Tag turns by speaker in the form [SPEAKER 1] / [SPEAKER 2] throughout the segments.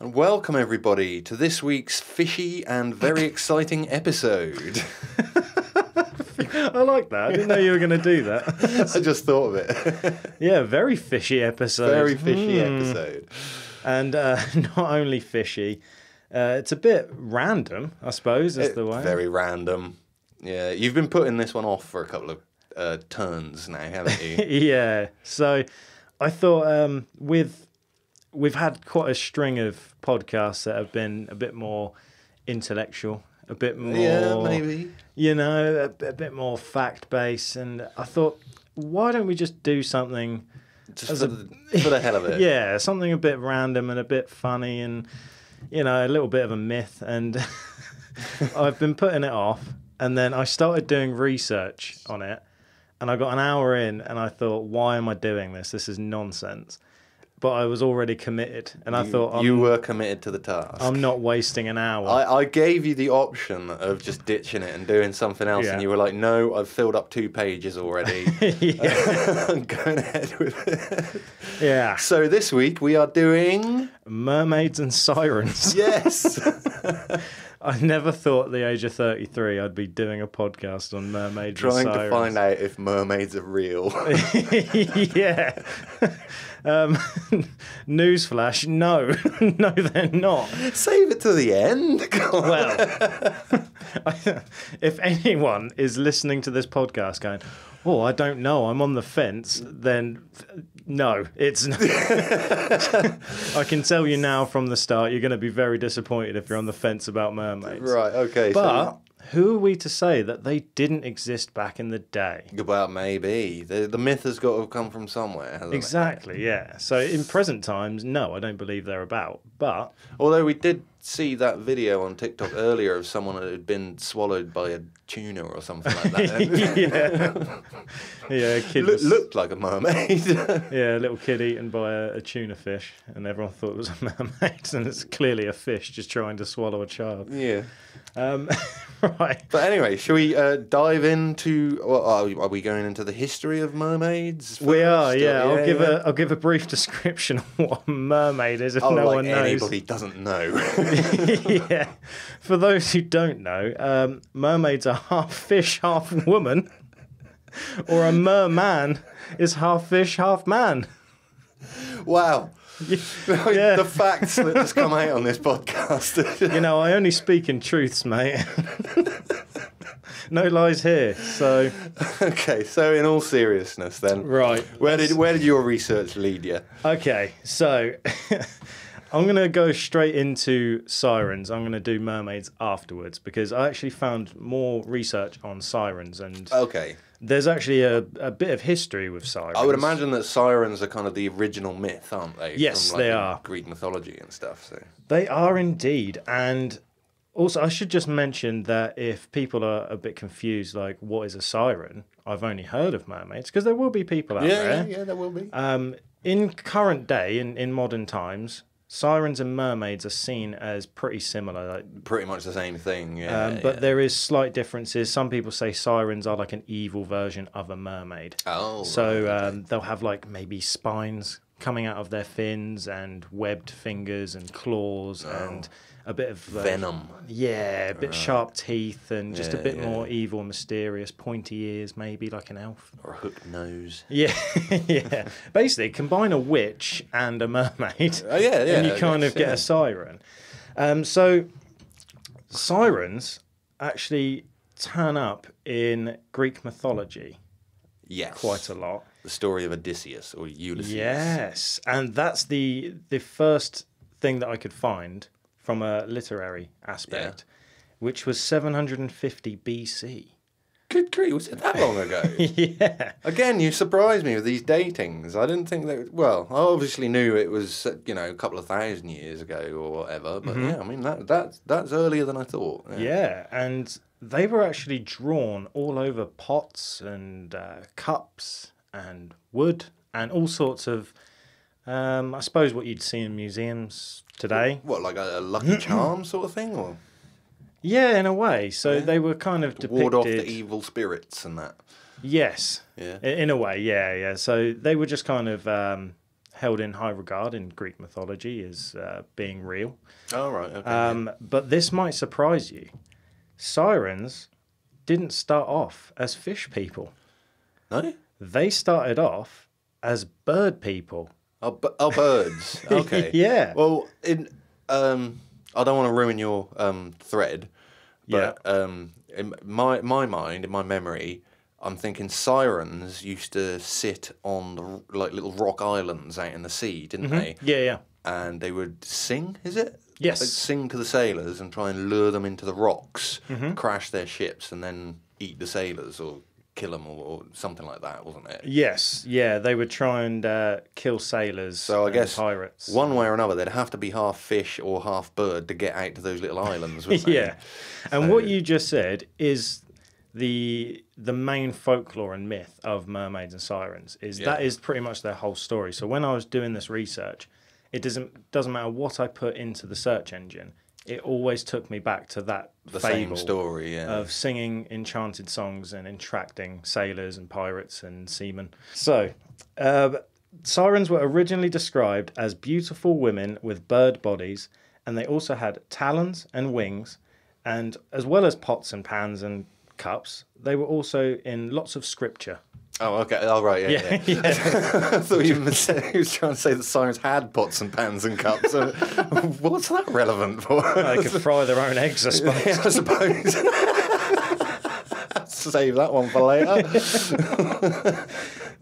[SPEAKER 1] And welcome everybody to this week's fishy and very exciting episode.
[SPEAKER 2] I like that. I didn't know you were going to do that.
[SPEAKER 1] I just thought of it.
[SPEAKER 2] Yeah, very fishy episode.
[SPEAKER 1] very fishy
[SPEAKER 2] Hmm.
[SPEAKER 1] episode.
[SPEAKER 2] And uh, not only fishy, uh, it's a bit random, I suppose, is the way.
[SPEAKER 1] Very random. Yeah, you've been putting this one off for a couple of uh, turns now, haven't you?
[SPEAKER 2] yeah. So I thought um, with we've had quite a string of podcasts that have been a bit more intellectual, a bit more
[SPEAKER 1] yeah, maybe.
[SPEAKER 2] you know, a, a bit more fact based, and I thought, why don't we just do something?
[SPEAKER 1] Just for, the, for the hell of it.
[SPEAKER 2] Yeah, something a bit random and a bit funny, and you know, a little bit of a myth. And I've been putting it off, and then I started doing research on it, and I got an hour in, and I thought, why am I doing this? This is nonsense. But I was already committed, and I
[SPEAKER 1] You-
[SPEAKER 2] thought, I'm,
[SPEAKER 1] you were committed to the task.
[SPEAKER 2] I'm not wasting an hour.
[SPEAKER 1] I, I gave you the option of just ditching it and doing something else, and you were like, "No, I've filled up two pages already. I'm going ahead with it."
[SPEAKER 2] yeah,
[SPEAKER 1] So this week we are doing
[SPEAKER 2] mermaids and sirens.
[SPEAKER 1] yes,
[SPEAKER 2] I never thought at the age of 33 I'd be doing a podcast on mermaids
[SPEAKER 1] trying to find out if mermaids are real.
[SPEAKER 2] yeah. Um, newsflash, no. no, they're not.
[SPEAKER 1] Save it to the end.
[SPEAKER 2] Well, if anyone is listening to this podcast going, oh, I don't know, I'm on the fence, then no, it's not. I can tell you now from the start, you're going to be very disappointed if you're on the fence about mermaids.
[SPEAKER 1] right, okay.
[SPEAKER 2] But who are we to say that they didn't exist back in the day?
[SPEAKER 1] so, well, maybe the the myth has got to have come from somewhere,
[SPEAKER 2] Exactly, yeah. So in present times, no, I don't believe they're about. But?
[SPEAKER 1] Although we did see that video on TikTok earlier of someone that had been swallowed by a tuna or something like that.
[SPEAKER 2] yeah, yeah, a kid was,
[SPEAKER 1] looked like a mermaid.
[SPEAKER 2] yeah, a little kid eaten by a, a tuna fish, and everyone thought it was a mermaid, and it's clearly a fish just trying to swallow a child.
[SPEAKER 1] yeah.
[SPEAKER 2] Um, right.
[SPEAKER 1] But anyway, shall we uh, dive into? Well, are, we, are we going into the history of mermaids?
[SPEAKER 2] We are,
[SPEAKER 1] first?
[SPEAKER 2] yeah. I'll give
[SPEAKER 1] yeah.
[SPEAKER 2] a I'll give a brief description of what a mermaid is if
[SPEAKER 1] Oh,
[SPEAKER 2] no
[SPEAKER 1] like
[SPEAKER 2] one knows.
[SPEAKER 1] anybody doesn't know.
[SPEAKER 2] yeah. For those who don't know, um, mermaids are half fish, half woman, or a merman is half fish, half man.
[SPEAKER 1] wow.
[SPEAKER 2] Yeah.
[SPEAKER 1] the facts that just come out on this podcast.
[SPEAKER 2] You know, I only speak in truths, mate. no lies here. So,
[SPEAKER 1] okay, so in all seriousness, then,
[SPEAKER 2] right.
[SPEAKER 1] where did where did your research lead you?
[SPEAKER 2] Okay, so I'm going to go straight into sirens. I'm going to do mermaids afterwards because I actually found more research on sirens and
[SPEAKER 1] Okay,
[SPEAKER 2] there's actually a, a bit of history with sirens.
[SPEAKER 1] I would imagine that sirens are kind of the original myth, aren't they?
[SPEAKER 2] Yes,
[SPEAKER 1] From, like,
[SPEAKER 2] they are.
[SPEAKER 1] Greek mythology and stuff. So
[SPEAKER 2] They are indeed. And also, I should just mention that if people are a bit confused, like, what is a siren? I've only heard of mermaids because there will be people out
[SPEAKER 1] yeah,
[SPEAKER 2] there.
[SPEAKER 1] yeah, yeah, there will be.
[SPEAKER 2] Um, in current day, in, in modern times, sirens and mermaids are seen as pretty similar. Like,
[SPEAKER 1] Pretty much the same thing. Yeah,
[SPEAKER 2] um, but
[SPEAKER 1] yeah.
[SPEAKER 2] there is slight differences. Some people say sirens are like an evil version of a mermaid.
[SPEAKER 1] oh,
[SPEAKER 2] So
[SPEAKER 1] right, okay.
[SPEAKER 2] um, they'll have like maybe spines coming out of their fins and webbed fingers and claws and a bit of uh,
[SPEAKER 1] venom.
[SPEAKER 2] Yeah, a bit sharp teeth and just a bit
[SPEAKER 1] yeah.
[SPEAKER 2] more evil, mysterious, pointy ears, maybe like an elf.
[SPEAKER 1] or a hooked nose.
[SPEAKER 2] Yeah, yeah. Basically, combine a witch and a mermaid,
[SPEAKER 1] Oh yeah, yeah.
[SPEAKER 2] and you kind
[SPEAKER 1] guess,
[SPEAKER 2] of get
[SPEAKER 1] yeah.
[SPEAKER 2] a siren. Um, so, sirens actually turn up in Greek mythology
[SPEAKER 1] yes,
[SPEAKER 2] quite a lot.
[SPEAKER 1] the story of Odysseus or Ulysses.
[SPEAKER 2] Yes, and that's the the first thing that I could find from a literary aspect, which was 750 BC.
[SPEAKER 1] Good grief, was it that long ago?
[SPEAKER 2] yeah,
[SPEAKER 1] Again, you surprised me with these datings. I didn't think that. Well, I obviously knew it was you know a couple of thousand years ago or whatever. But yeah, I mean that that's that's earlier than I thought.
[SPEAKER 2] Mm-hmm. yeah, and they were actually drawn all over pots and uh, cups and wood and all sorts of. Um, I suppose what you'd see in museums today.
[SPEAKER 1] What, like a, a lucky charm sort of thing, or
[SPEAKER 2] Yeah, in a way. So they were kind of depicted.
[SPEAKER 1] ward off the evil spirits and that?
[SPEAKER 2] Yes,
[SPEAKER 1] Yeah.
[SPEAKER 2] In a way. Yeah, yeah. So they were just kind of um, held in high regard in Greek mythology as uh, being real.
[SPEAKER 1] Oh right. Okay.
[SPEAKER 2] Um, but this might surprise you. Sirens didn't start off as fish people.
[SPEAKER 1] no.
[SPEAKER 2] They started off as bird people.
[SPEAKER 1] Oh, oh birds. Okay.
[SPEAKER 2] Yeah.
[SPEAKER 1] Well, in um, I don't want to ruin your um thread, but um, in my my mind, in my memory, I'm thinking sirens used to sit on the, like little rock islands out in the sea, didn't they?
[SPEAKER 2] Yeah, yeah.
[SPEAKER 1] And they would sing. Is it?
[SPEAKER 2] Yes.
[SPEAKER 1] They'd sing to the sailors and try and lure them into the rocks,
[SPEAKER 2] Mm-hmm.
[SPEAKER 1] crash their ships, and then eat the sailors or kill them or, or something like that, wasn't it?
[SPEAKER 2] Yes, yeah. They would try and uh, kill sailors.
[SPEAKER 1] So I
[SPEAKER 2] and
[SPEAKER 1] guess
[SPEAKER 2] pirates.
[SPEAKER 1] one way or another, they'd have to be half fish or half bird to get out to those little islands. Wouldn't they?
[SPEAKER 2] yeah, and what you just said is the the main folklore and myth of mermaids and sirens is that
[SPEAKER 1] Yeah.
[SPEAKER 2] is pretty much their whole story. So when I was doing this research, it doesn't doesn't matter what I put into the search engine, it always took me back to that
[SPEAKER 1] the
[SPEAKER 2] fable
[SPEAKER 1] same story. Yeah.
[SPEAKER 2] of singing enchanted songs and attracting sailors and pirates and seamen. So, uh, sirens were originally described as beautiful women with bird bodies, and they also had talons and wings, and as well as pots and pans and cups, they were also in lots of scripture.
[SPEAKER 1] Oh, okay. Oh, right. Yeah.
[SPEAKER 2] Yeah,
[SPEAKER 1] yeah. I thought you were he was trying to say that sirens had pots and pans and cups. Uh, so what's that relevant for?
[SPEAKER 2] They could fry their own eggs, I suppose.
[SPEAKER 1] Yeah, I suppose. Save that one for later.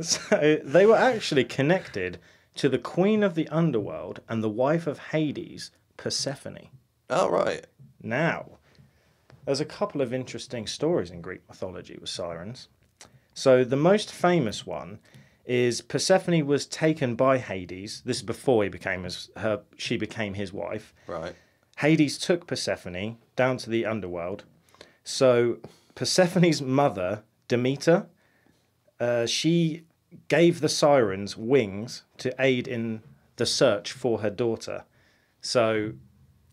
[SPEAKER 2] So they were actually connected to the queen of the underworld and the wife of Hades, Persephone.
[SPEAKER 1] oh, right.
[SPEAKER 2] Now, there's a couple of interesting stories in Greek mythology with sirens. So, the most famous one is Persephone was taken by Hades. This is before he became his, her, she became his wife.
[SPEAKER 1] Right.
[SPEAKER 2] Hades took Persephone down to the underworld. So, Persephone's mother, Demeter, uh, she gave the sirens wings to aid in the search for her daughter. So,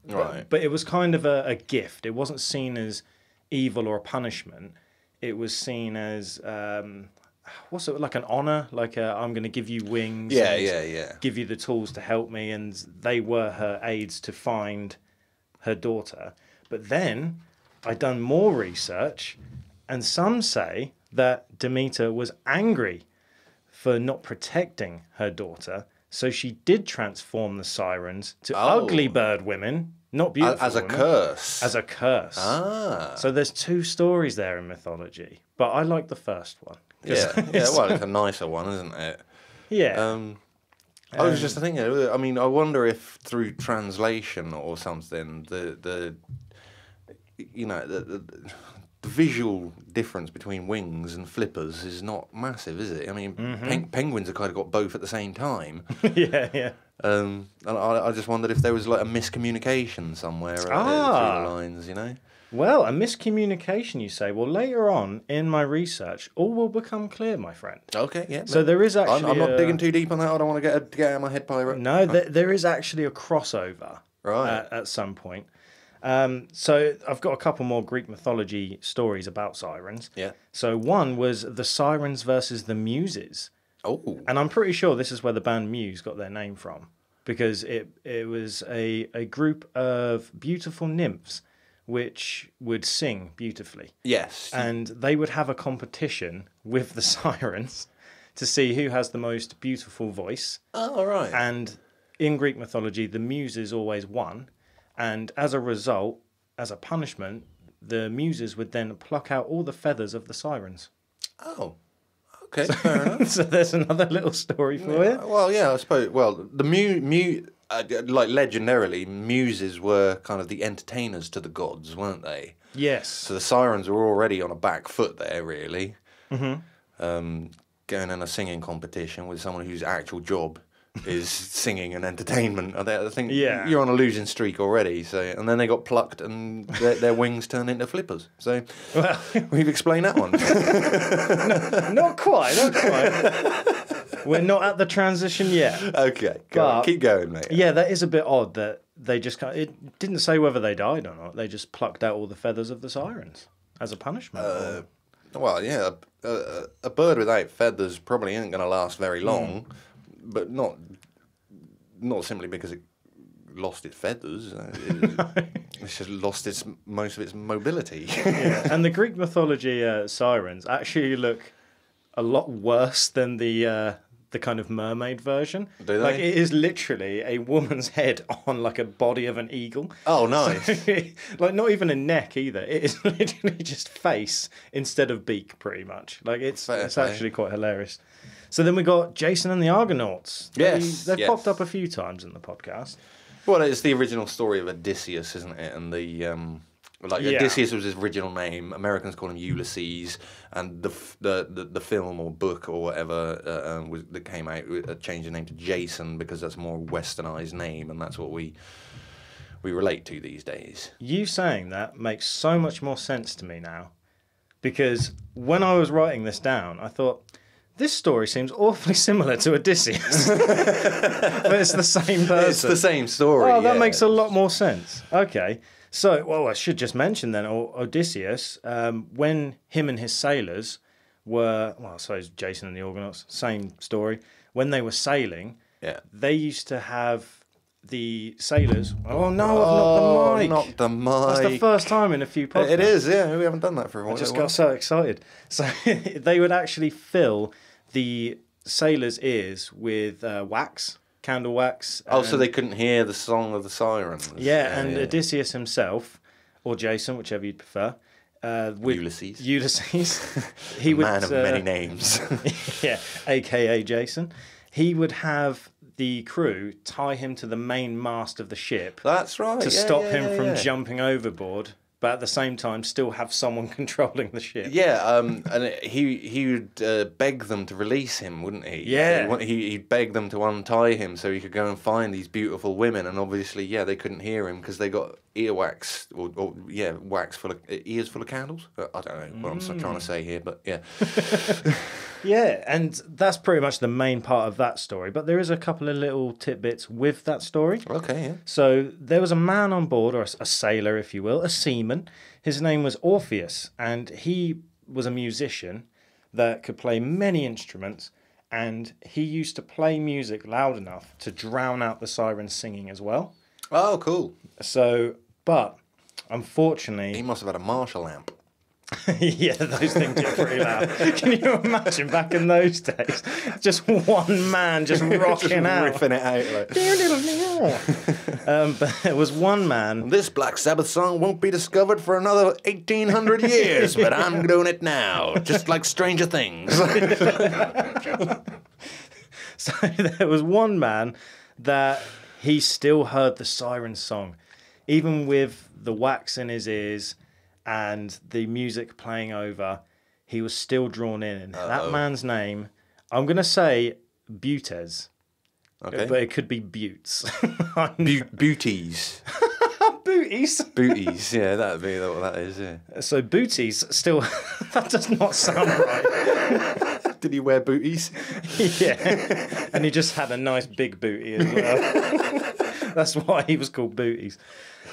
[SPEAKER 1] Right.
[SPEAKER 2] but it was kind of a, a gift. It wasn't seen as evil or a punishment. It was seen as um, what's it like an honor? Like i I'm going to give you wings.
[SPEAKER 1] Yeah, yeah, yeah.
[SPEAKER 2] Give you the tools to help me, and they were her aides to find her daughter. But then I done more research, and some say that Demeter was angry for not protecting her daughter. So she did transform the sirens to
[SPEAKER 1] Oh.
[SPEAKER 2] ugly bird women, not beautiful
[SPEAKER 1] As a
[SPEAKER 2] women,
[SPEAKER 1] curse.
[SPEAKER 2] as a curse.
[SPEAKER 1] ah.
[SPEAKER 2] So there's two stories there in mythology, but I like the first one.
[SPEAKER 1] Yeah, yeah. Well, it's a nicer one, isn't it?
[SPEAKER 2] yeah.
[SPEAKER 1] Um, I was just thinking. I mean, I wonder if through translation or something, the the you know the, the, the visual difference between wings and flippers is not massive, is it? I mean,
[SPEAKER 2] Mm-hmm.
[SPEAKER 1] pen- penguins have kind of got both at the same time.
[SPEAKER 2] yeah, yeah.
[SPEAKER 1] Um, and I, I just wondered if there was like a miscommunication somewhere
[SPEAKER 2] Ah.
[SPEAKER 1] through the lines, you know?
[SPEAKER 2] Well, a miscommunication, you say. Well, later on in my research, all will become clear, my friend.
[SPEAKER 1] Okay, yeah.
[SPEAKER 2] So there is
[SPEAKER 1] I'm,
[SPEAKER 2] actually.
[SPEAKER 1] I'm not
[SPEAKER 2] a-
[SPEAKER 1] digging too deep on that. I don't want to get, a, get out of my head, pirate.
[SPEAKER 2] No, there, there is actually a crossover
[SPEAKER 1] Right.
[SPEAKER 2] at, at some point. Um, so I've got a couple more Greek mythology stories about sirens.
[SPEAKER 1] Yeah.
[SPEAKER 2] So one was the sirens versus the muses.
[SPEAKER 1] Oh,
[SPEAKER 2] And I'm pretty sure this is where the band Muse got their name from because it it was a, a group of beautiful nymphs which would sing beautifully.
[SPEAKER 1] yes.
[SPEAKER 2] And they would have a competition with the sirens to see who has the most beautiful voice.
[SPEAKER 1] oh, all right.
[SPEAKER 2] And in Greek mythology, the muses always won. And as a result, as a punishment, the muses would then pluck out all the feathers of the sirens.
[SPEAKER 1] oh, okay, fair enough.
[SPEAKER 2] so there's another little story for you.
[SPEAKER 1] Well, yeah, I suppose. Well, the mu, mu uh, like legendarily, muses were kind of the entertainers to the gods, weren't they?
[SPEAKER 2] Yes.
[SPEAKER 1] So the sirens were already on a back foot there, really. Mm-hmm. Um, going in a singing competition with someone whose actual job is singing and entertainment. I think
[SPEAKER 2] Yeah.
[SPEAKER 1] you're on a losing streak already. So, and then they got plucked and their, their wings turned into flippers. So
[SPEAKER 2] Well,
[SPEAKER 1] we've explained that one.
[SPEAKER 2] not quite, not quite. We're not at the transition yet.
[SPEAKER 1] okay, go
[SPEAKER 2] But-
[SPEAKER 1] keep going, mate.
[SPEAKER 2] Yeah, that is a bit odd that they just it didn't say whether they died or not. They just plucked out all the feathers of the sirens as a punishment.
[SPEAKER 1] Uh, Well, yeah, a, a, a bird without feathers probably isn't going to last very long, but not not simply because it lost its feathers. Uh, it, it's just lost its most of its mobility.
[SPEAKER 2] yeah. And the Greek mythology uh, sirens actually look a lot worse than the uh, the kind of mermaid version.
[SPEAKER 1] Do
[SPEAKER 2] Like it is literally a woman's head on like a body of an eagle.
[SPEAKER 1] oh, nice.
[SPEAKER 2] like not even a neck either. It is literally just face instead of beak, pretty much. Like it's
[SPEAKER 1] Fair
[SPEAKER 2] it's actually quite hilarious. So then we got Jason and the Argonauts. They-
[SPEAKER 1] Yes,
[SPEAKER 2] they've
[SPEAKER 1] yes.
[SPEAKER 2] popped up a few times in the podcast.
[SPEAKER 1] Well, it's the original story of Odysseus, isn't it? And the um, like
[SPEAKER 2] Yeah.
[SPEAKER 1] Odysseus was his original name. Americans call him Ulysses, and the f- the the, the film or book or whatever uh, um, was, that came out uh, changed the name to Jason because that's a more westernized name, and that's what we we relate to these days.
[SPEAKER 2] You saying that makes so much more sense to me now. Because when I was writing this down, I thought, this story seems awfully similar to Odysseus. but it's the same person.
[SPEAKER 1] It's the same story.
[SPEAKER 2] Oh, that
[SPEAKER 1] yeah.
[SPEAKER 2] makes a lot more sense. Okay. So, well, I should just mention then Odysseus, um, when him and his sailors were, well, I suppose Jason and the Argonauts, same story. When they were sailing,
[SPEAKER 1] Yeah.
[SPEAKER 2] they used to have the sailors. Oh, no,
[SPEAKER 1] Oh,
[SPEAKER 2] I've knocked the mic.
[SPEAKER 1] not the mic.
[SPEAKER 2] That's the first time in a few podcasts.
[SPEAKER 1] It is, yeah. We haven't done that for a while.
[SPEAKER 2] I just got so excited. So they would actually fill the sailors' ears with uh, wax, candle wax.
[SPEAKER 1] Oh, so they couldn't hear the song of the sirens.
[SPEAKER 2] Yeah, and Odysseus himself, or Jason, whichever you'd prefer, uh, with
[SPEAKER 1] Ulysses.
[SPEAKER 2] Ulysses, he would
[SPEAKER 1] Man of
[SPEAKER 2] uh,
[SPEAKER 1] many names.
[SPEAKER 2] yeah, aka Jason. He would have the crew tie him to the main mast of the ship
[SPEAKER 1] That's right.
[SPEAKER 2] to
[SPEAKER 1] yeah,
[SPEAKER 2] stop
[SPEAKER 1] yeah,
[SPEAKER 2] him
[SPEAKER 1] yeah,
[SPEAKER 2] from
[SPEAKER 1] yeah.
[SPEAKER 2] jumping overboard, but at the same time still have someone controlling the ship.
[SPEAKER 1] Yeah, um, and it- he he would uh, beg them to release him, wouldn't he?
[SPEAKER 2] Yeah.
[SPEAKER 1] He, he'd beg them to untie him so he could go and find these beautiful women, and obviously, yeah, they couldn't hear him because they got earwax or, or yeah, wax full of ears full of candles. Uh, I don't know what I'm trying to say here, but yeah.
[SPEAKER 2] Yeah, and that's pretty much the main part of that story. But there is a couple of little tidbits with that story.
[SPEAKER 1] Okay, yeah.
[SPEAKER 2] So there was a man on board, or a, a sailor, if you will, a seaman. His name was Orpheus, and he was a musician that could play many instruments. And he used to play music loud enough to drown out the sirens singing as well.
[SPEAKER 1] Oh, cool.
[SPEAKER 2] So, but unfortunately,
[SPEAKER 1] He must have had a Marshall amp.
[SPEAKER 2] yeah, those things get pretty loud. Can you imagine back in those days? Just one man just rocking
[SPEAKER 1] Just
[SPEAKER 2] out.
[SPEAKER 1] riffing it out like.
[SPEAKER 2] um, but there was one man.
[SPEAKER 1] This Black Sabbath song won't be discovered for another 1800 years, but I'm doing it now, just like Stranger Things.
[SPEAKER 2] So there was one man that he still heard the siren song, even with the wax in his ears and the music playing over. He was still drawn in. And that man's name, I'm going to say Butes,
[SPEAKER 1] Okay.
[SPEAKER 2] but it could be Buttes.
[SPEAKER 1] Bu- beauties.
[SPEAKER 2] Booties.
[SPEAKER 1] Booties, yeah, that'd be what that is, yeah.
[SPEAKER 2] So booties still that does not sound right.
[SPEAKER 1] Did he wear booties?
[SPEAKER 2] yeah. And he just had a nice big booty as well. That's why he was called Booties.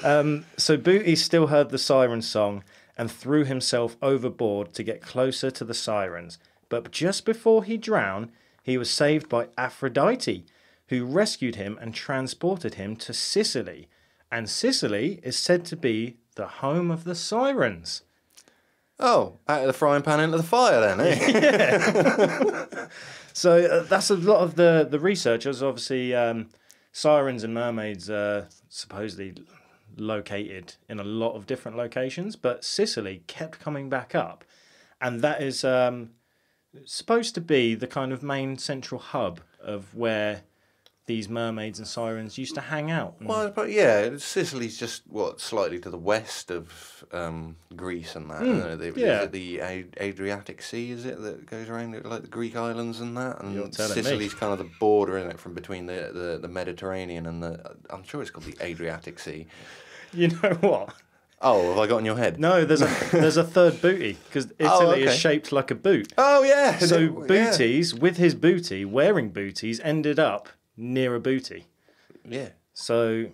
[SPEAKER 2] Um, so Booty still heard the siren song and threw himself overboard to get closer to the sirens. But just before he drowned, he was saved by Aphrodite, who rescued him and transported him to Sicily. And Sicily is said to be the home of the sirens.
[SPEAKER 1] Oh, out of the frying pan into the fire then, eh? Yeah.
[SPEAKER 2] So uh, that's a lot of the the researchers. Obviously, um, sirens and mermaids are supposedly located in a lot of different locations, but Sicily kept coming back up, and that is um, supposed to be the kind of main central hub of where these mermaids and sirens used to hang out.
[SPEAKER 1] Well, but yeah, Sicily's just, what, slightly to the west of um, Greece and that. uh, the,
[SPEAKER 2] yeah.
[SPEAKER 1] Is it the Adriatic Sea, is it, that goes around it, like the Greek islands and that? And
[SPEAKER 2] telling me.
[SPEAKER 1] Sicily's kind of the border, isn't it, from between the, the, the Mediterranean and the, I'm sure it's called the Adriatic Sea.
[SPEAKER 2] you know what?
[SPEAKER 1] Oh, have I got in your head?
[SPEAKER 2] No, there's a there's a third booty because Italy
[SPEAKER 1] Oh,
[SPEAKER 2] is shaped like a boot.
[SPEAKER 1] Oh, yeah.
[SPEAKER 2] So
[SPEAKER 1] yeah.
[SPEAKER 2] booties with his booty, wearing booties, ended up near a booty.
[SPEAKER 1] Yeah.
[SPEAKER 2] So,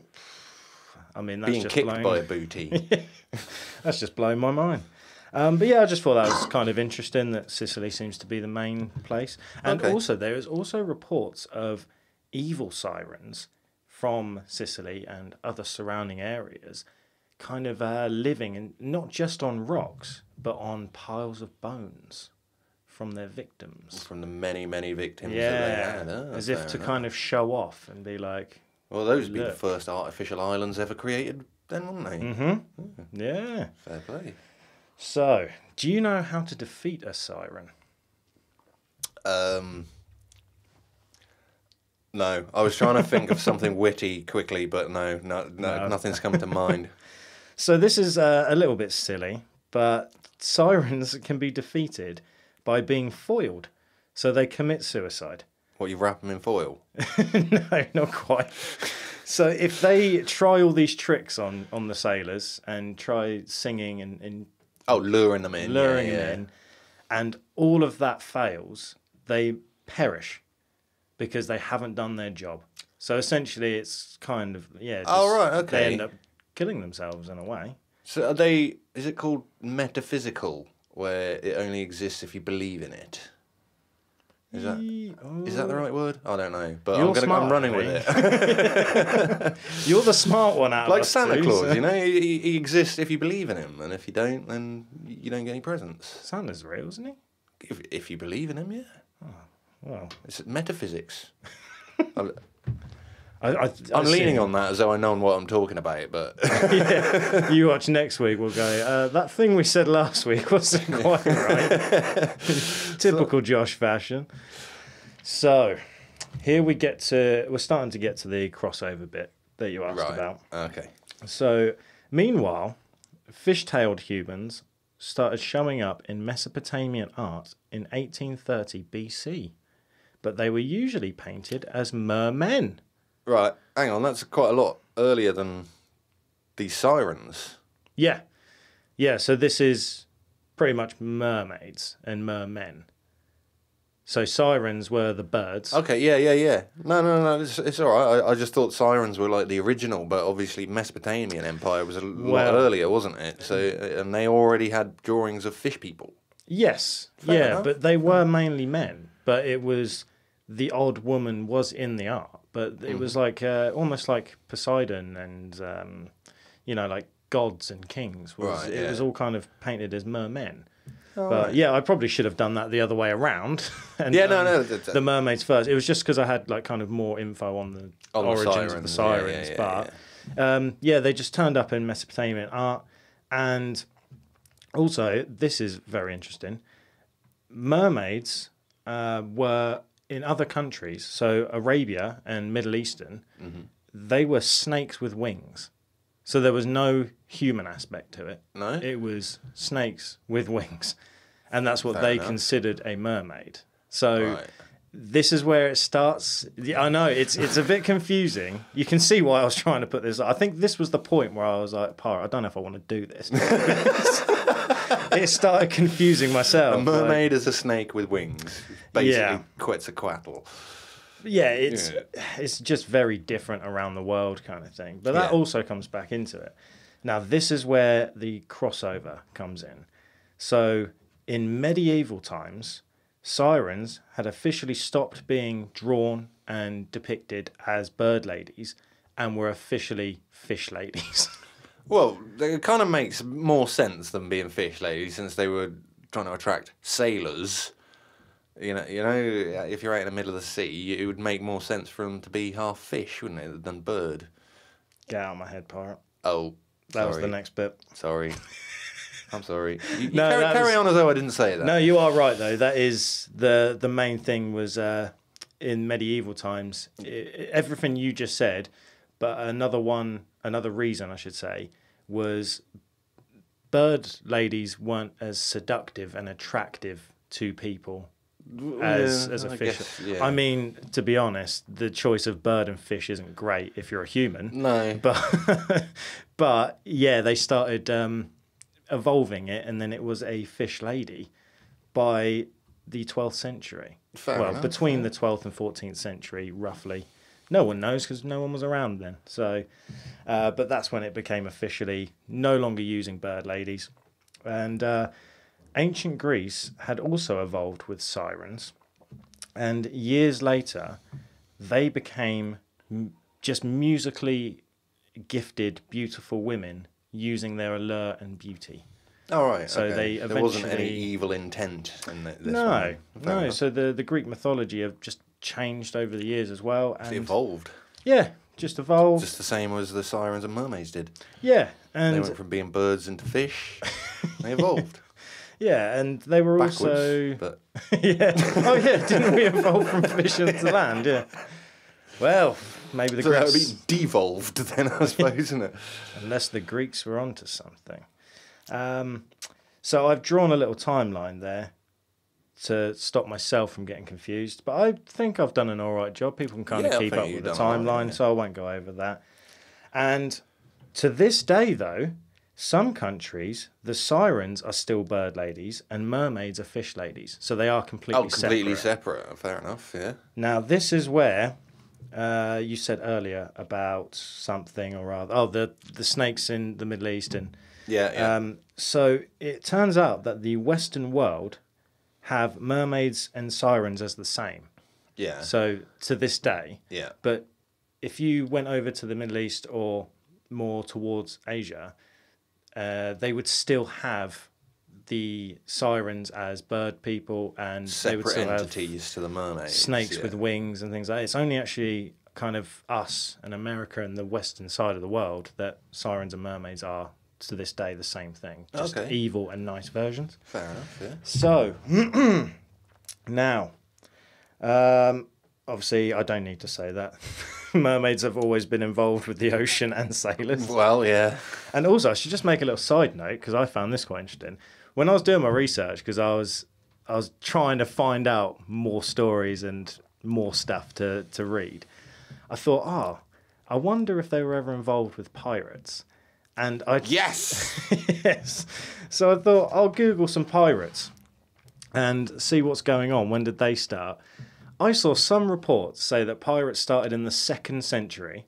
[SPEAKER 2] I mean, that's
[SPEAKER 1] Being
[SPEAKER 2] just
[SPEAKER 1] kicked
[SPEAKER 2] blown,
[SPEAKER 1] by a booty.
[SPEAKER 2] that's just blown my mind. Um, but yeah, I just thought that was kind of interesting that Sicily seems to be the main place, and
[SPEAKER 1] Okay.
[SPEAKER 2] also there is also reports of evil sirens from Sicily and other surrounding areas, kind of uh, living in, not just on rocks, but on piles of bones from their victims.
[SPEAKER 1] From the many, many victims that they
[SPEAKER 2] Yeah,
[SPEAKER 1] had. Oh,
[SPEAKER 2] as if to
[SPEAKER 1] enough.
[SPEAKER 2] kind of show off and be like,
[SPEAKER 1] Well, those would be the first artificial islands ever created, then, wouldn't they?
[SPEAKER 2] mm-hmm, yeah.
[SPEAKER 1] Fair play.
[SPEAKER 2] So, do you know how to defeat a siren?
[SPEAKER 1] Um, no, I was trying to think of something witty quickly, but no, no, no,
[SPEAKER 2] No.
[SPEAKER 1] nothing's come to mind.
[SPEAKER 2] So this is uh, a little bit silly, but sirens can be defeated by being foiled. So they commit suicide.
[SPEAKER 1] What you wrap them in foil?
[SPEAKER 2] no, not quite. So if they try all these tricks on on the sailors and try singing and, and
[SPEAKER 1] Oh, luring them in.
[SPEAKER 2] luring
[SPEAKER 1] yeah, yeah.
[SPEAKER 2] them in, and all of that fails, they perish because they haven't done their job. So essentially, it's kind of yeah.
[SPEAKER 1] Oh,
[SPEAKER 2] just-
[SPEAKER 1] right,
[SPEAKER 2] They
[SPEAKER 1] okay.
[SPEAKER 2] end up killing themselves in a way.
[SPEAKER 1] So are they? Is it called metaphysical, where it only exists if you believe in it? Is that is that the oh. right word? I don't know, but
[SPEAKER 2] You're
[SPEAKER 1] I'm gonna.
[SPEAKER 2] smart,
[SPEAKER 1] I'm running with it.
[SPEAKER 2] You're the smart one out
[SPEAKER 1] like Santa
[SPEAKER 2] two,
[SPEAKER 1] Claus,
[SPEAKER 2] so-
[SPEAKER 1] you know, he, he- he exists if you believe in him, and if you don't, then you don't get any presents.
[SPEAKER 2] Santa's real, isn't he?
[SPEAKER 1] If, if you believe in him, yeah, oh,
[SPEAKER 2] Well,
[SPEAKER 1] it's metaphysics. I'm,
[SPEAKER 2] I,
[SPEAKER 1] I'm leaning on that as though I know what I'm talking about, but
[SPEAKER 2] yeah, you watch next week. We'll go. Uh, that thing we said last week wasn't quite right. Typical Josh fashion. So, here we get to. We're starting to get to the crossover bit that you asked
[SPEAKER 1] right,
[SPEAKER 2] about.
[SPEAKER 1] okay.
[SPEAKER 2] So, meanwhile, fish-tailed humans started showing up in Mesopotamian art in 1830 BC, but they were usually painted as mermen.
[SPEAKER 1] Right, hang on, that's quite a lot earlier than these sirens.
[SPEAKER 2] Yeah. Yeah, so this is pretty much mermaids and mermen. So sirens were the birds.
[SPEAKER 1] Okay, yeah, yeah, yeah. No, no, no, it's, it's all right. I, I just thought sirens were like the original, but obviously Mesopotamian Empire was a lot earlier, wasn't it? So, and they already had drawings of fish people.
[SPEAKER 2] Yes.
[SPEAKER 1] Fair
[SPEAKER 2] yeah,
[SPEAKER 1] enough.
[SPEAKER 2] but they were hmm. mainly men, but it was the odd woman was in the art, but it was
[SPEAKER 1] Mm-hmm.
[SPEAKER 2] like uh, almost like Poseidon and um, you know like gods and kings was
[SPEAKER 1] Right,
[SPEAKER 2] it was all kind of painted as mermen.
[SPEAKER 1] Oh,
[SPEAKER 2] but
[SPEAKER 1] right.
[SPEAKER 2] yeah, I probably should have done that the other way around. and
[SPEAKER 1] Yeah, no,
[SPEAKER 2] done
[SPEAKER 1] no, that- that-
[SPEAKER 2] The mermaids first. It was just because I had like kind of more info on the
[SPEAKER 1] On the
[SPEAKER 2] origins of the
[SPEAKER 1] sirens, yeah,
[SPEAKER 2] sirens.
[SPEAKER 1] yeah, yeah,
[SPEAKER 2] but um, yeah, they just turned up in Mesopotamian art, and also this is very interesting. Mermaids uh, were in other countries, so Arabia and Middle Eastern,
[SPEAKER 1] Mm-hmm.
[SPEAKER 2] they were snakes with wings. So there was no human aspect to it.
[SPEAKER 1] No?
[SPEAKER 2] It was snakes with wings. And that's what
[SPEAKER 1] Fair
[SPEAKER 2] they
[SPEAKER 1] enough.
[SPEAKER 2] considered a mermaid. So
[SPEAKER 1] Right.
[SPEAKER 2] this is where it starts. Yeah, I know it's it's a bit confusing. You can see why I was trying to put this. I think this was the point where I was like, "Par, I don't know if I want to do this." it started confusing myself.
[SPEAKER 1] A
[SPEAKER 2] like-
[SPEAKER 1] mermaid is a snake with wings. Basically,
[SPEAKER 2] Yeah.
[SPEAKER 1] Quetzalcoatl.
[SPEAKER 2] yeah, it's
[SPEAKER 1] Yeah.
[SPEAKER 2] it's just very different around the world kind of thing. But that
[SPEAKER 1] Yeah.
[SPEAKER 2] also comes back into it. Now this is where the crossover comes in. So in medieval times, sirens had officially stopped being drawn and depicted as bird ladies and were officially fish ladies.
[SPEAKER 1] Well, it kind of makes more sense than being fish ladies since they were trying to attract sailors. You know, you know, if you're out in the middle of the sea, it would make more sense for them to be half fish, wouldn't it, than bird?
[SPEAKER 2] Get out of my head, pirate.
[SPEAKER 1] Oh,
[SPEAKER 2] That was the next bit.
[SPEAKER 1] Sorry. I'm sorry. You, you
[SPEAKER 2] No,
[SPEAKER 1] carry, carry
[SPEAKER 2] was-
[SPEAKER 1] on as though I didn't say that.
[SPEAKER 2] No, you are right though. That is the the main thing was uh, in medieval times. i everything you just said, but another one, another reason I should say, was bird ladies weren't as seductive and attractive to people as
[SPEAKER 1] Yeah,
[SPEAKER 2] as a
[SPEAKER 1] I
[SPEAKER 2] fish.
[SPEAKER 1] guess, yeah.
[SPEAKER 2] I mean, to be honest, the choice of bird and fish isn't great if you're a human.
[SPEAKER 1] No.
[SPEAKER 2] But but yeah, they started um, evolving it, and then it was a fish lady by the 12th century.
[SPEAKER 1] Fair
[SPEAKER 2] well,
[SPEAKER 1] enough,
[SPEAKER 2] between the 12th and 14th century, roughly. No one knows because no one was around then. So, uh, but that's when it became officially no longer using bird ladies, and uh, ancient Greece had also evolved with sirens, and years later, they became m- just musically gifted, beautiful women using their allure and beauty.
[SPEAKER 1] All right.
[SPEAKER 2] So
[SPEAKER 1] okay.
[SPEAKER 2] they
[SPEAKER 1] there wasn't any evil intent in th- this
[SPEAKER 2] no. No.
[SPEAKER 1] enough.
[SPEAKER 2] So the the Greek mythology have just changed over the years as well, and
[SPEAKER 1] evolved,
[SPEAKER 2] yeah, just evolved.
[SPEAKER 1] just the same as the sirens and mermaids did.
[SPEAKER 2] yeah, and They
[SPEAKER 1] went from being birds into fish. they evolved
[SPEAKER 2] yeah, and they were
[SPEAKER 1] backwards,
[SPEAKER 2] also
[SPEAKER 1] but
[SPEAKER 2] yeah. Oh yeah, didn't we evolve from fish into land? Yeah. Well, maybe the
[SPEAKER 1] so that would
[SPEAKER 2] Greeks,
[SPEAKER 1] be devolved then, I suppose, isn't it?
[SPEAKER 2] unless the Greeks were onto something. Um, so I've drawn a little timeline there to stop myself from getting confused, but I think I've done an all right job. People can kind
[SPEAKER 1] Yeah,
[SPEAKER 2] of keep up with the
[SPEAKER 1] all right,
[SPEAKER 2] timeline,
[SPEAKER 1] yeah.
[SPEAKER 2] so I won't go over that. And to this day, though, some countries the sirens are still bird ladies and mermaids are fish ladies, so they are completely
[SPEAKER 1] Oh, completely
[SPEAKER 2] separate.
[SPEAKER 1] separate. Fair enough. Yeah.
[SPEAKER 2] Now, this is where uh, you said earlier about something or other. Oh, the the snakes in the Middle East, and
[SPEAKER 1] Yeah. Yeah.
[SPEAKER 2] um, so it turns out that the Western world have mermaids and sirens as the same.
[SPEAKER 1] yeah.
[SPEAKER 2] So to this day,
[SPEAKER 1] yeah.
[SPEAKER 2] but if you went over to the Middle East or more towards Asia, uh, they would still have the sirens as bird people, and they would
[SPEAKER 1] Separate
[SPEAKER 2] still have
[SPEAKER 1] to the mermaids.
[SPEAKER 2] snakes
[SPEAKER 1] yeah.
[SPEAKER 2] with wings and things like that. It's only actually kind of us and America and the western side of the world that sirens and mermaids are to this day the same thing. Just
[SPEAKER 1] Okay.
[SPEAKER 2] evil and nice versions.
[SPEAKER 1] Fair enough. Yeah.
[SPEAKER 2] So now, um, obviously, I don't need to say that. Mermaids have always been involved with the ocean and sailors.
[SPEAKER 1] Well, yeah.
[SPEAKER 2] And also, I should just make a little side note because I found this quite interesting. When I was doing my research, because I was I was trying to find out more stories and more stuff to to read, I thought, oh, I wonder if they were ever involved with pirates. And I
[SPEAKER 1] Yes.
[SPEAKER 2] yes, so I thought I'll Google some pirates and see what's going on. When did they start? I saw some reports say that pirates started in the second century,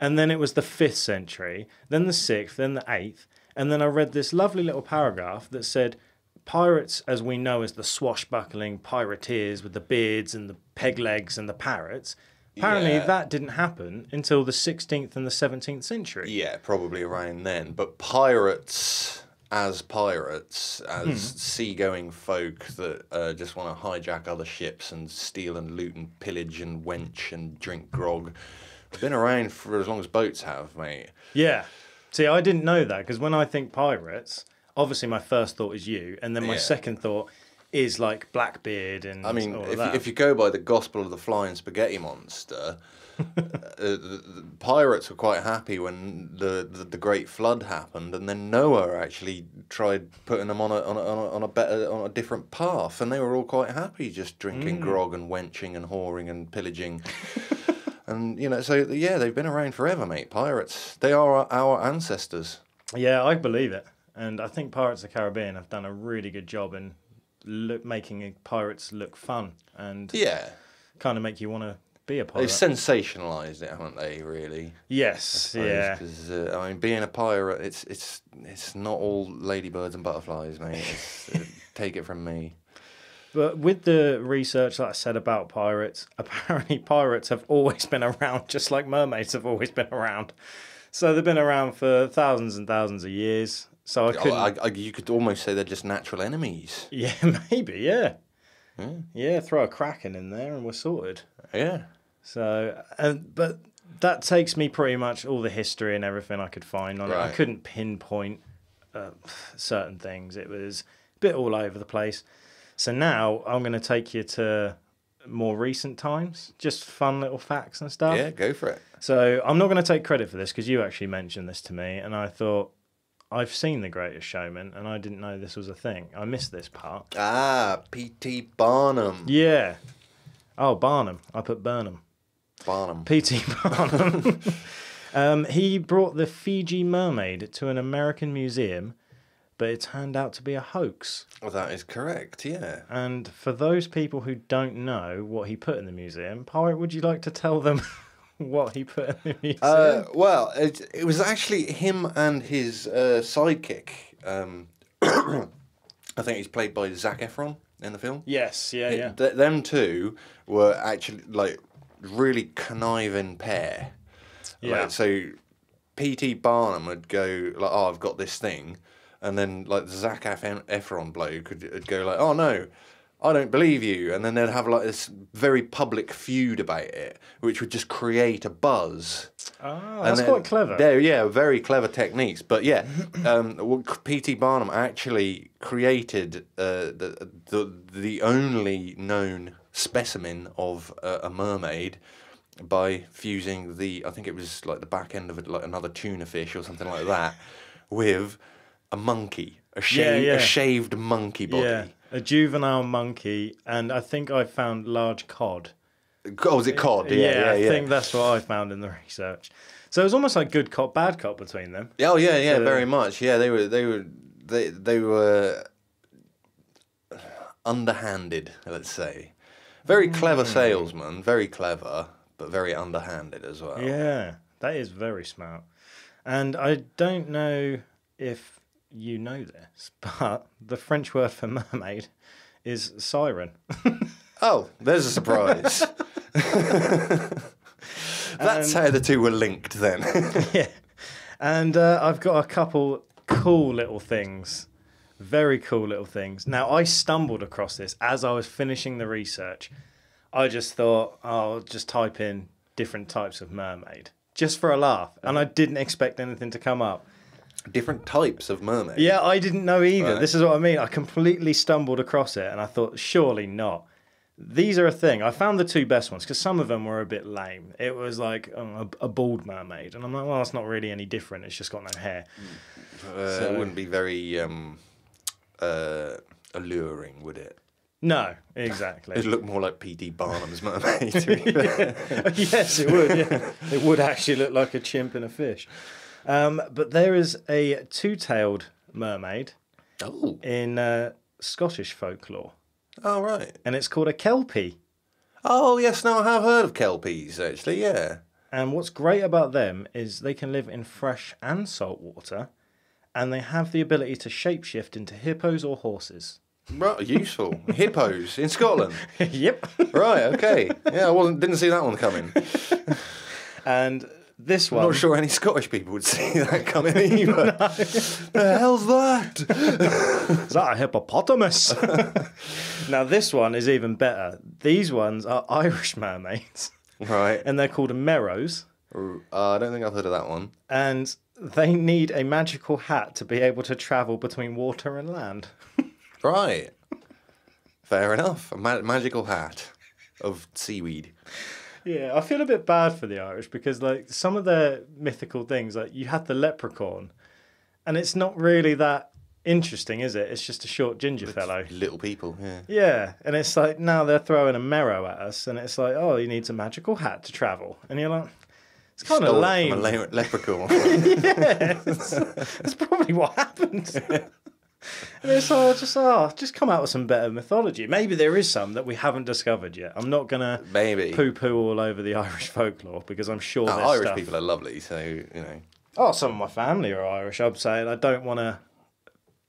[SPEAKER 2] and then it was the fifth century, then the sixth, then the eighth, and then I read this lovely little paragraph that said pirates, as we know as the swashbuckling pirateers with the beards and the peg legs and the parrots. Apparently,
[SPEAKER 1] Yeah.
[SPEAKER 2] that didn't happen until the 16th and the 17th century.
[SPEAKER 1] Yeah, probably around then. But pirates, as pirates, as
[SPEAKER 2] Hmm.
[SPEAKER 1] seagoing folk that uh, just want to hijack other ships and steal and loot and pillage and wench and drink grog, I've been around for as long as boats have, mate.
[SPEAKER 2] Yeah. See, I didn't know that because when I think pirates, obviously my first thought is you, and then my
[SPEAKER 1] Yeah.
[SPEAKER 2] second thought is like Blackbeard and
[SPEAKER 1] I mean, if, you, if you go by the gospel of the flying spaghetti monster, the, the pirates were quite happy when the, the, the Great Flood happened, and then Noah actually tried putting them on a on a, on a, on a better on a different path, and they were all quite happy just
[SPEAKER 2] Mm.
[SPEAKER 1] drinking grog and wenching and whoring and pillaging. And you know, so yeah, they've been around forever, mate. Pirates, they are our, our ancestors.
[SPEAKER 2] yeah, I believe it, and I think Pirates of the Caribbean have done a really good job in look, making pirates look fun and
[SPEAKER 1] Yeah,
[SPEAKER 2] kind of make you want to be a pirate.
[SPEAKER 1] they've sensationalized it, haven't they? Really.
[SPEAKER 2] yes, yeah.
[SPEAKER 1] Because uh, I mean, being a pirate, it's it's it's not all ladybirds and butterflies, mate. Uh, take it from me.
[SPEAKER 2] But with the research that I said about pirates, apparently pirates have always been around, just like mermaids have always been around. So they've been around for thousands and thousands of years. So I couldn't.
[SPEAKER 1] I, I, you could almost say they're just natural enemies.
[SPEAKER 2] Yeah, maybe. Yeah.
[SPEAKER 1] Yeah.
[SPEAKER 2] Yeah. Throw a kraken in there and we're sorted.
[SPEAKER 1] Yeah.
[SPEAKER 2] So, and but that takes me pretty much all the history and everything I could find on it. I couldn't pinpoint uh, certain things. It was a bit all over the place. So now I'm going to take you to more recent times, just fun little facts and stuff.
[SPEAKER 1] Yeah, go for it.
[SPEAKER 2] So I'm not going to take credit for this because you actually mentioned this to me, and I thought I've seen The Greatest Showman, and I didn't know this was a thing. I missed this part.
[SPEAKER 1] Ah, P.T. Barnum.
[SPEAKER 2] Yeah. Oh, Barnum. I put Burnham.
[SPEAKER 1] Barnum.
[SPEAKER 2] P.T. Barnum. um, he brought the Fiji mermaid to an American museum, but it turned out to be a hoax.
[SPEAKER 1] Well, that is correct. Yeah.
[SPEAKER 2] And for those people who don't know what he put in the museum, Pirate, would you like to tell them what he put in the museum?
[SPEAKER 1] Uh, well, it, it was actually him and his uh, sidekick. Um, I think he's played by Zac Efron in the film.
[SPEAKER 2] yes, yeah, yeah.
[SPEAKER 1] Th- them two were actually like really conniving pair.
[SPEAKER 2] Yeah.
[SPEAKER 1] Like, so P.T. Barnum would go like, "Oh, I've got this thing," and then like the Zac Ef- Efron bloke could would go like, "Oh no." I don't believe you, and then they'd have like this very public feud about it, which would just create a buzz.
[SPEAKER 2] Ah,
[SPEAKER 1] And
[SPEAKER 2] that's quite clever.
[SPEAKER 1] They're, yeah, very clever techniques. But yeah, um, P.T. Barnum actually created uh, the, the the only known specimen of uh, a mermaid by fusing the I think it was like the back end of it, like another tuna fish or something like that, with a monkey, a, sha-
[SPEAKER 2] yeah.
[SPEAKER 1] a shaved monkey body.
[SPEAKER 2] Yeah, a juvenile monkey, and I think I found large cod.
[SPEAKER 1] Oh, was it cod? Yeah, yeah,
[SPEAKER 2] I
[SPEAKER 1] yeah.
[SPEAKER 2] think that's what I found in the research. So it was almost like good cop, bad cop between them.
[SPEAKER 1] Oh yeah, yeah,
[SPEAKER 2] So-
[SPEAKER 1] very much. Yeah, they were they were they they were underhanded, let's say. Very clever salesman, very clever, but very underhanded as well.
[SPEAKER 2] Yeah, that is very smart. And I don't know if you know this, but the French word for mermaid is siren.
[SPEAKER 1] Oh, there's a surprise. That's how the two were linked then.
[SPEAKER 2] yeah. And uh, I've got a couple cool little things. Very cool little things. Now, I stumbled across this as I was finishing the research. I just thought, oh, I'll just type in different types of mermaid just for a laugh. And I didn't expect anything to come up.
[SPEAKER 1] Different types of mermaid.
[SPEAKER 2] Yeah, I didn't know either.
[SPEAKER 1] Right.
[SPEAKER 2] This is what I mean. I completely stumbled across it and I thought, surely not. These are a thing. I found the two best ones because some of them were a bit lame. It was like um, a, a bald mermaid, and I'm like, well, it's not really any different. It's just got no hair.
[SPEAKER 1] Uh,
[SPEAKER 2] So-
[SPEAKER 1] It wouldn't be very um, uh, alluring, would it?
[SPEAKER 2] No, exactly.
[SPEAKER 1] It'd look more like P.T. Barnum's mermaid. to be fair.
[SPEAKER 2] yes, it would. Yeah. it would actually look like a chimp and a fish. Um, but there is a two-tailed mermaid
[SPEAKER 1] oh,
[SPEAKER 2] in uh, Scottish folklore,
[SPEAKER 1] oh right.
[SPEAKER 2] and it's called a kelpie.
[SPEAKER 1] Oh yes, now I have heard of kelpies actually. Yeah.
[SPEAKER 2] And what's great about them is they can live in fresh and salt water, and they have the ability to shapeshift into hippos or horses.
[SPEAKER 1] Right, useful. Hippos in Scotland.
[SPEAKER 2] yep.
[SPEAKER 1] Right, okay. Yeah, I wasn't didn't see that one coming.
[SPEAKER 2] And this one.
[SPEAKER 1] I'm not sure any Scottish people would see that coming either. the hell's that?
[SPEAKER 2] is that a hippopotamus? now this one is even better. These ones are Irish mermaids,
[SPEAKER 1] Right.
[SPEAKER 2] and they're called merrows.
[SPEAKER 1] Uh, I don't think I've heard of that one.
[SPEAKER 2] and they need a magical hat to be able to travel between water and land.
[SPEAKER 1] Right. Fair enough. A ma- magical hat of seaweed.
[SPEAKER 2] Yeah, I feel a bit bad for the Irish because like some of their mythical things, like you had the leprechaun, and it's not really that interesting, is it? It's just a short ginger fellow.
[SPEAKER 1] Little people, yeah.
[SPEAKER 2] Yeah, and it's like now they're throwing a merrow at us, and it's like, oh, he needs a magical hat to travel, and you're like, it's kind of lame.
[SPEAKER 1] From a la- leprechaun.
[SPEAKER 2] yeah, that's probably what happened. and it's like, just oh, just come out with some better mythology. Maybe there is some that we haven't discovered yet. I'm not gonna
[SPEAKER 1] Maybe.
[SPEAKER 2] poo-poo all over the Irish folklore because I'm sure
[SPEAKER 1] Oh,
[SPEAKER 2] there's
[SPEAKER 1] Irish
[SPEAKER 2] stuff.
[SPEAKER 1] people are lovely, so you know.
[SPEAKER 2] Oh, some of my family are Irish. I'm saying I don't want to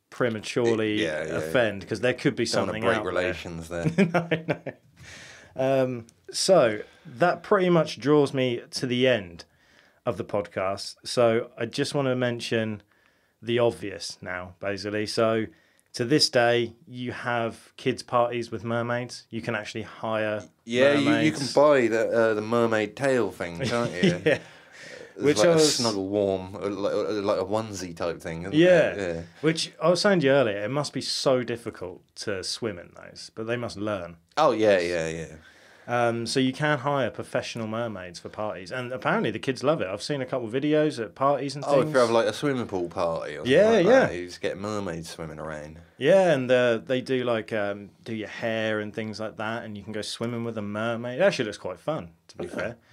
[SPEAKER 2] prematurely
[SPEAKER 1] Yeah, yeah,
[SPEAKER 2] offend because there could be
[SPEAKER 1] Don't
[SPEAKER 2] something
[SPEAKER 1] break
[SPEAKER 2] out there.
[SPEAKER 1] relations there.
[SPEAKER 2] no, no. Um, so that pretty much draws me to the end of the podcast. So I just want to mention the obvious now, basically. So to this day, you have kids' parties with mermaids. You can actually hire.
[SPEAKER 1] Yeah, you, you can buy the uh, the mermaid tail thing, can't you?
[SPEAKER 2] yeah.
[SPEAKER 1] It's
[SPEAKER 2] Which
[SPEAKER 1] like
[SPEAKER 2] I
[SPEAKER 1] a
[SPEAKER 2] was-
[SPEAKER 1] snuggle warm, uh, like, uh, like a onesie type thing. Isn't
[SPEAKER 2] Yeah.
[SPEAKER 1] It? yeah.
[SPEAKER 2] Which I was saying to you earlier, it must be so difficult to swim in those, but they must learn.
[SPEAKER 1] Oh yeah, yeah, yeah.
[SPEAKER 2] Um, so you can hire professional mermaids for parties, and apparently the kids love it. I've seen a couple of videos at parties and
[SPEAKER 1] Oh,
[SPEAKER 2] things.
[SPEAKER 1] if you have like a swimming pool party, or
[SPEAKER 2] Yeah,
[SPEAKER 1] like
[SPEAKER 2] yeah.
[SPEAKER 1] that, you just get mermaids swimming around.
[SPEAKER 2] Yeah, and uh, they do like um, do your hair and things like that, and you can go swimming with a mermaid. It actually looks quite fun, to be fair.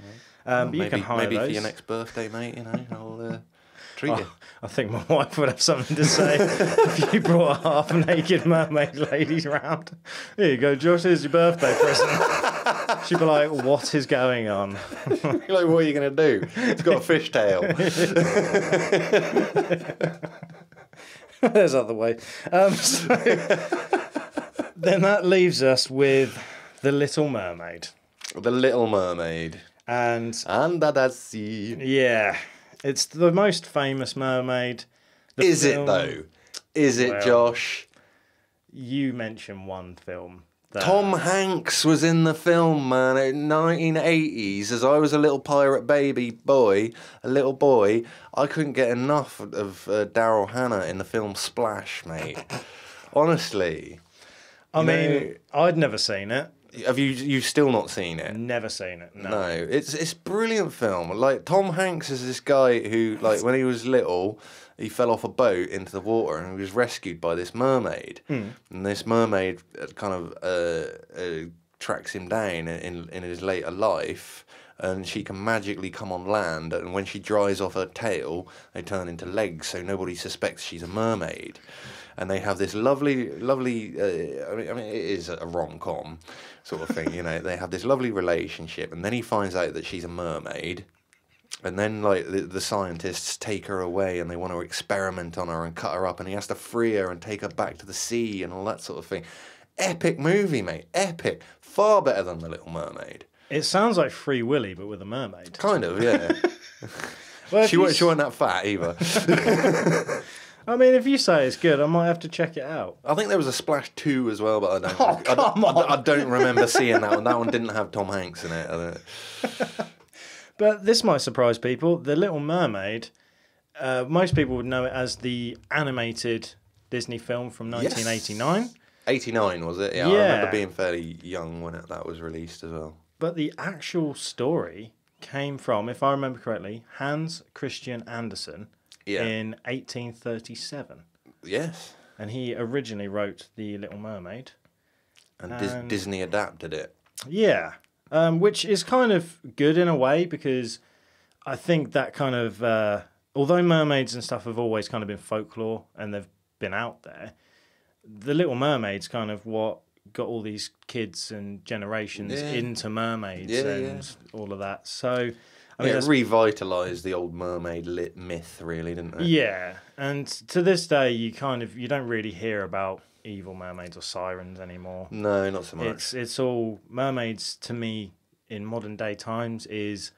[SPEAKER 2] Um, but you can hire
[SPEAKER 1] maybe
[SPEAKER 2] those.
[SPEAKER 1] for your next birthday, mate. You know, I'll uh, treat you.
[SPEAKER 2] Oh, I think my wife would have something to say if you brought a half naked mermaid ladies round. Here you go, Josh. Here's your birthday present. She'd be like, "What is going on?"
[SPEAKER 1] Like, what are you gonna do? It's got a fish tail.
[SPEAKER 2] There's other way. Um, so then that leaves us with the Little Mermaid.
[SPEAKER 1] the Little Mermaid.
[SPEAKER 2] And
[SPEAKER 1] Under the sea.
[SPEAKER 2] yeah, it's the most famous mermaid.
[SPEAKER 1] Is it though? Is it,
[SPEAKER 2] Well,
[SPEAKER 1] Josh?
[SPEAKER 2] You mentioned one film. That,
[SPEAKER 1] Tom Hanks was in the film, man, in 1980s. As I was a little pirate baby boy, a little boy, I couldn't get enough of uh, Daryl Hannah in the film Splash, mate. Honestly,
[SPEAKER 2] I
[SPEAKER 1] you
[SPEAKER 2] mean,
[SPEAKER 1] know-
[SPEAKER 2] I'd never seen it.
[SPEAKER 1] have you You've still not seen it?
[SPEAKER 2] Never seen it. No.
[SPEAKER 1] No, it's it's brilliant film. Like Tom Hanks is this guy who, like, when he was little, he fell off a boat into the water and he was rescued by this mermaid. And this mermaid uh, kind of uh, uh, tracks him down in in his later life. And she can magically come on land, and when she dries off her tail, they turn into legs, so nobody suspects she's a mermaid. And they have this lovely, lovely. Uh, I mean, I mean, it is a rom com sort of thing, you know. They have this lovely relationship, and then he finds out that she's a mermaid, and then like the, the scientists take her away, and they want to experiment on her and cut her up, and he has to free her and take her back to the sea and all that sort of thing. Epic movie, mate. Epic. Far better than the Little Mermaid.
[SPEAKER 2] It sounds like Free Willy, but with a mermaid.
[SPEAKER 1] Kind of, yeah.
[SPEAKER 2] Well,
[SPEAKER 1] she wasn't. She wasn't that fat either.
[SPEAKER 2] I mean, if you say it's good, I might have to check it out.
[SPEAKER 1] I think there was a Splash two as well, but I don't.
[SPEAKER 2] Oh,
[SPEAKER 1] I, don't-
[SPEAKER 2] come
[SPEAKER 1] I, don't- I don't remember seeing that one. That one didn't have Tom Hanks in it.
[SPEAKER 2] But this might surprise people. The Little Mermaid, uh, most people would know it as the animated Disney film from 1989.
[SPEAKER 1] 89 was it? Yeah, I remember being fairly young when it, that was released as well.
[SPEAKER 2] But the actual story came from, if I remember correctly, Hans Christian Andersen
[SPEAKER 1] Yeah.
[SPEAKER 2] in 1837.
[SPEAKER 1] Yes.
[SPEAKER 2] And he originally wrote The Little Mermaid.
[SPEAKER 1] And Dis-
[SPEAKER 2] And-
[SPEAKER 1] Disney adapted it.
[SPEAKER 2] Yeah, um, which is kind of good in a way because I think that kind of, uh, although mermaids and stuff have always kind of been folklore and they've been out there, the Little Mermaid's kind of what got all these kids and generations
[SPEAKER 1] Yeah.
[SPEAKER 2] into mermaids
[SPEAKER 1] Yeah,
[SPEAKER 2] and all of that. So, I mean,
[SPEAKER 1] it revitalised the old mermaid lit myth, really, didn't it?
[SPEAKER 2] yeah, and to this day, you kind of you don't really hear about evil mermaids or sirens anymore.
[SPEAKER 1] No, not so much.
[SPEAKER 2] It's it's all mermaids to me in modern day times is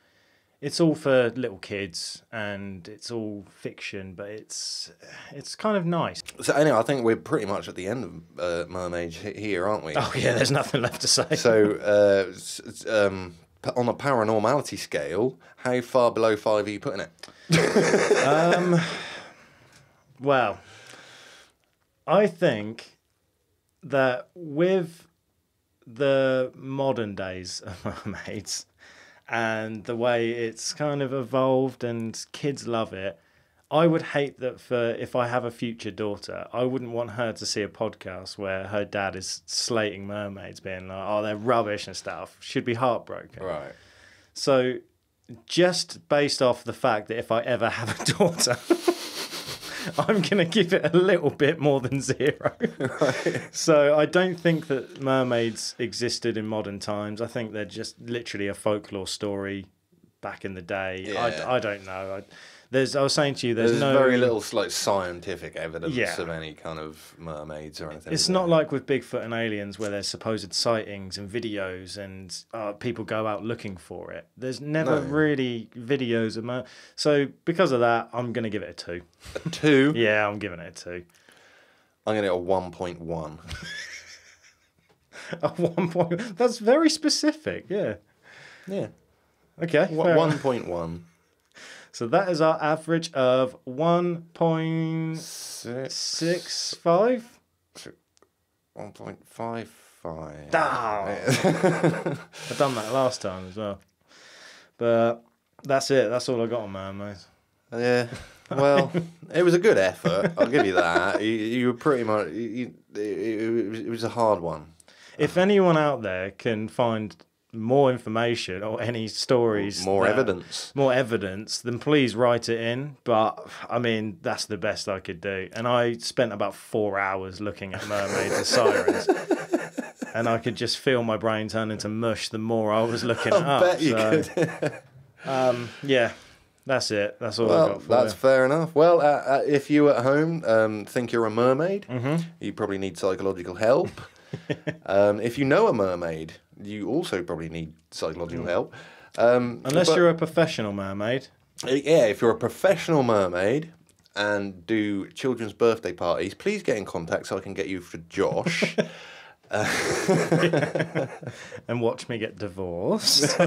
[SPEAKER 2] it's all for little kids and it's all fiction, but it's it's kind of nice.
[SPEAKER 1] So anyway, I think we're pretty much at the end of uh, mermaids here, aren't we?
[SPEAKER 2] Oh yeah, there's nothing left to say.
[SPEAKER 1] So, uh, um, on a paranormality scale, how far below five are you putting it?
[SPEAKER 2] um, well, I think that with the modern days of mermaids and the way it's kind of evolved and kids love it, I would hate that for if I have a future daughter, I wouldn't want her to see a podcast where her dad is slating mermaids, being like, "Oh, they're rubbish" and stuff. She'd be heartbroken.
[SPEAKER 1] Right.
[SPEAKER 2] So, just based off the fact that if I ever have a daughter, I'm going to give it a little bit more than zero. So, I don't think that mermaids existed in modern times. I think they're just literally a folklore story back in the day.
[SPEAKER 1] Yeah.
[SPEAKER 2] I, I don't know. I, there's, I was saying to you, there's,
[SPEAKER 1] There's
[SPEAKER 2] no
[SPEAKER 1] very little like scientific evidence
[SPEAKER 2] Yeah.
[SPEAKER 1] of any kind of mermaids or anything.
[SPEAKER 2] It's not like with Bigfoot and aliens where there's supposed sightings and videos and uh, people go out looking for it. There's never
[SPEAKER 1] No.
[SPEAKER 2] really videos of mer- so because of that, I'm gonna give it a two.
[SPEAKER 1] a two.
[SPEAKER 2] Yeah, I'm giving it a two.
[SPEAKER 1] I'm gonna get a one point one.
[SPEAKER 2] At one point, that's very specific. Yeah.
[SPEAKER 1] Yeah,
[SPEAKER 2] Okay.
[SPEAKER 1] one point one.
[SPEAKER 2] So that is our average of one point
[SPEAKER 1] Six.
[SPEAKER 2] six.
[SPEAKER 1] One point five five.
[SPEAKER 2] Down. I've done that last time as well. But that's it. That's all I got on mermaids.
[SPEAKER 1] Yeah. Well, it was a good effort. I'll give you that. You, you were pretty much. You, you, it, it, was, it was a hard one.
[SPEAKER 2] If anyone out there can find more information or any stories,
[SPEAKER 1] More
[SPEAKER 2] that-
[SPEAKER 1] evidence.
[SPEAKER 2] more evidence, then please write it in. But I mean, that's the best I could do. And I spent about four hours looking at mermaids and sirens. And I could just feel my brain turn into mush the more I was looking
[SPEAKER 1] I
[SPEAKER 2] up.
[SPEAKER 1] bet you
[SPEAKER 2] so,
[SPEAKER 1] could.
[SPEAKER 2] um, yeah, that's it. That's all I
[SPEAKER 1] Well,
[SPEAKER 2] got for
[SPEAKER 1] that's
[SPEAKER 2] you.
[SPEAKER 1] fair enough. Well, uh, uh, if you at home um, think you're a mermaid,
[SPEAKER 2] Mm-hmm.
[SPEAKER 1] you probably need psychological help. um, if you know a mermaid, you also probably need
[SPEAKER 2] Mm.
[SPEAKER 1] psychological help. Um,
[SPEAKER 2] Unless
[SPEAKER 1] but-
[SPEAKER 2] you're a professional mermaid.
[SPEAKER 1] yeah, if you're a professional mermaid and do children's birthday parties, please get in contact so I can get you for Josh.
[SPEAKER 2] and watch me get divorced.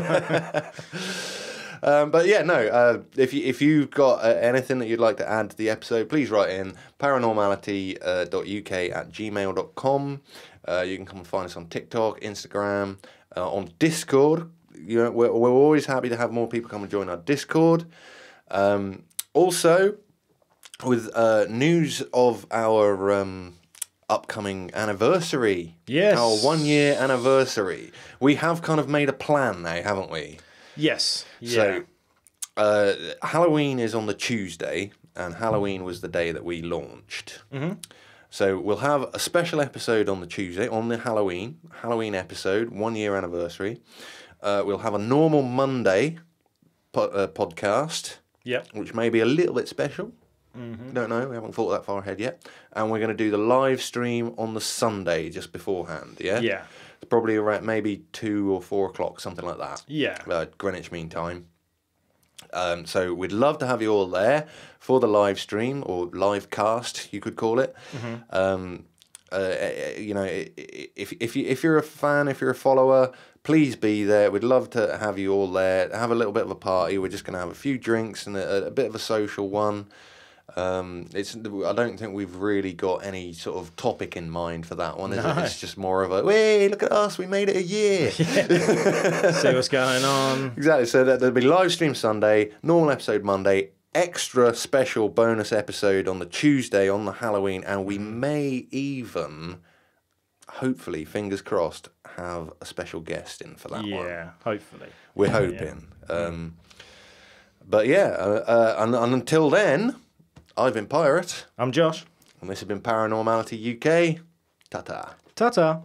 [SPEAKER 1] Um, but yeah, no. Uh, if you if you've got uh, anything that you'd like to add to the episode, please write in paranormality.uk at gmail.com. Uh, you can come and find us on TikTok, Instagram, uh, on Discord. You know, we're, we're always happy to have more people come and join our Discord. Um, also, with uh, news of our um, upcoming anniversary.
[SPEAKER 2] Yes.
[SPEAKER 1] Our one year anniversary. We have kind of made a plan now, haven't we?
[SPEAKER 2] yes. Yeah.
[SPEAKER 1] So, uh, Halloween is on the Tuesday, and Halloween was the day that we launched. Mm-hmm. So we'll have a special episode on the Tuesday on the Halloween Halloween episode, one year anniversary. Uh, we'll have a normal Monday po- uh, podcast,
[SPEAKER 2] yep.
[SPEAKER 1] which may be a little bit special. Don't know. We haven't thought that far ahead yet. And we're going to do the live stream on the Sunday just beforehand. Yeah.
[SPEAKER 2] Yeah.
[SPEAKER 1] It's probably around maybe two or four o'clock, something like that
[SPEAKER 2] Yeah.
[SPEAKER 1] uh, Greenwich Mean Time. Um, so we'd love to have you all there for the live stream or live cast, you could call it. Um, uh, you know, if if you if you're a fan, if you're a follower, please be there. We'd love to have you all there. Have a little bit of a party. We're just going to have a few drinks and a, a bit of a social one. Um, it's I don't think we've really got any sort of topic in mind for that one. Is
[SPEAKER 2] No.
[SPEAKER 1] it? It's just more of a, hey, look at us, we made it a year.
[SPEAKER 2] See what's going on.
[SPEAKER 1] Exactly. So there'll be live stream Sunday, normal episode Monday, extra special bonus episode on the Tuesday on the Halloween, and we may even, hopefully, fingers crossed, have a special guest in for that one.
[SPEAKER 2] Yeah. Hopefully.
[SPEAKER 1] We're hoping. Um, but yeah, uh, uh, and, and until then, I've been Pirate,
[SPEAKER 2] I'm Josh.
[SPEAKER 1] and this has been Paranormality UK. Ta ta.
[SPEAKER 2] Ta ta.